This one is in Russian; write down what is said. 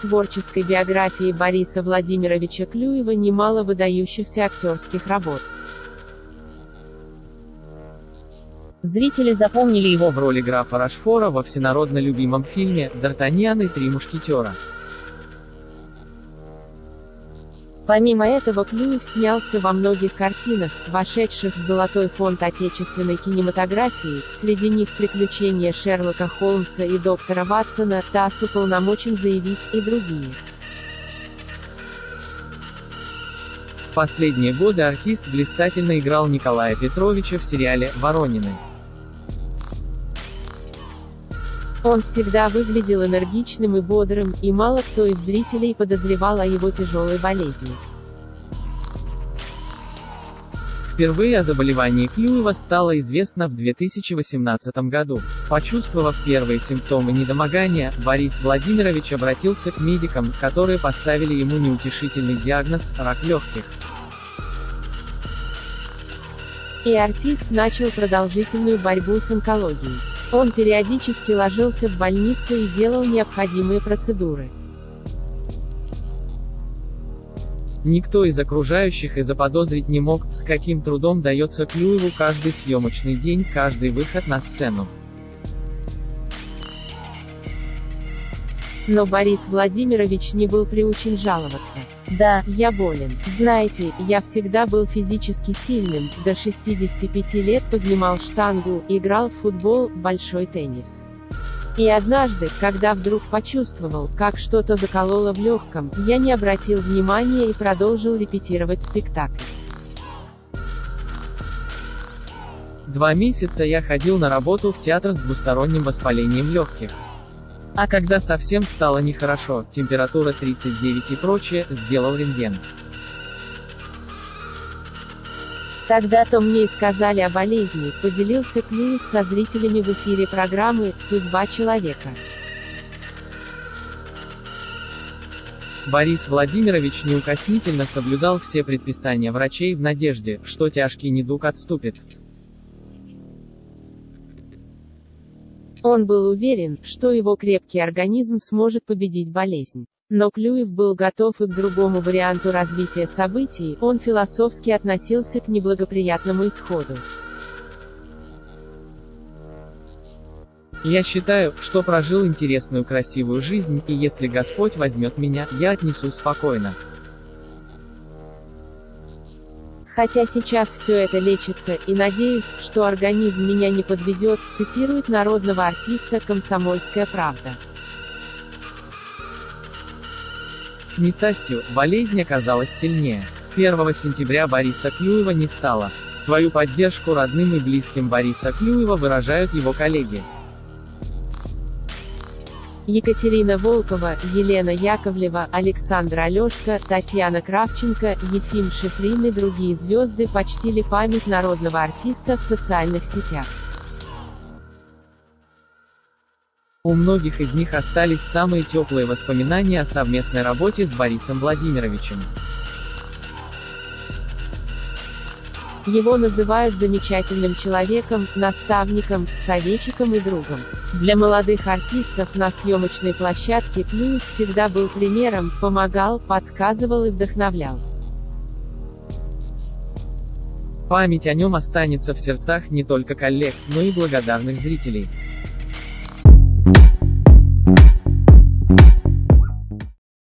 Творческой биографии Бориса Владимировича Клюева немало выдающихся актерских работ. Зрители запомнили его в роли графа Рашфора во всенародно любимом фильме «Д'Артаньян и три мушкетера». Помимо этого Клюев снялся во многих картинах, вошедших в золотой фонд отечественной кинематографии, среди них «Приключения Шерлока Холмса и доктора Ватсона», «ТАСС уполномочен заявить» и другие. В последние годы артист блистательно играл Николая Петровича в сериале «Воронины». Он всегда выглядел энергичным и бодрым, и мало кто из зрителей подозревал о его тяжелой болезни. Впервые о заболевании Клюева стало известно в 2018 году. Почувствовав первые симптомы недомогания, Борис Владимирович обратился к медикам, которые поставили ему неутешительный диагноз – рак легких. И артист начал продолжительную борьбу с онкологией. Он периодически ложился в больницу и делал необходимые процедуры. Никто из окружающих и заподозрить не мог, с каким трудом дается Клюеву каждый съемочный день, каждый выход на сцену. Но Борис Владимирович не был приучен жаловаться. Да, я болен. Знаете, я всегда был физически сильным, до 65 лет поднимал штангу, играл в футбол, большой теннис. И однажды, когда вдруг почувствовал, как что-то закололо в легком, я не обратил внимания и продолжил репетировать спектакль. Два месяца я ходил на работу в театр с двусторонним воспалением легких. А когда совсем стало нехорошо, температура 39 и прочее, сделал рентген. Тогда-то мне и сказали о болезни, поделился Клюев со зрителями в эфире программы «Судьба человека». Борис Владимирович неукоснительно соблюдал все предписания врачей в надежде, что тяжкий недуг отступит. Он был уверен, что его крепкий организм сможет победить болезнь. Но Клюев был готов и к другому варианту развития событий, он философски относился к неблагоприятному исходу. Я считаю, что прожил интересную красивую жизнь, и если Господь возьмет меня, я отнесу спокойно. Хотя сейчас все это лечится, и надеюсь, что организм меня не подведет, цитирует народного артиста «Комсомольская правда». К несастью, болезнь оказалась сильнее. 1 сентября Бориса Клюева не стало. Свою поддержку родным и близким Бориса Клюева выражают его коллеги. Екатерина Волкова, Елена Яковлева, Александр Алешко, Татьяна Кравченко, Ефим Шифрин и другие звезды почтили память народного артиста в социальных сетях. У многих из них остались самые теплые воспоминания о совместной работе с Борисом Владимировичем. Его называют замечательным человеком, наставником, советчиком и другом. Для молодых артистов на съемочной площадке Клюев всегда был примером, помогал, подсказывал и вдохновлял. Память о нем останется в сердцах не только коллег, но и благодарных зрителей.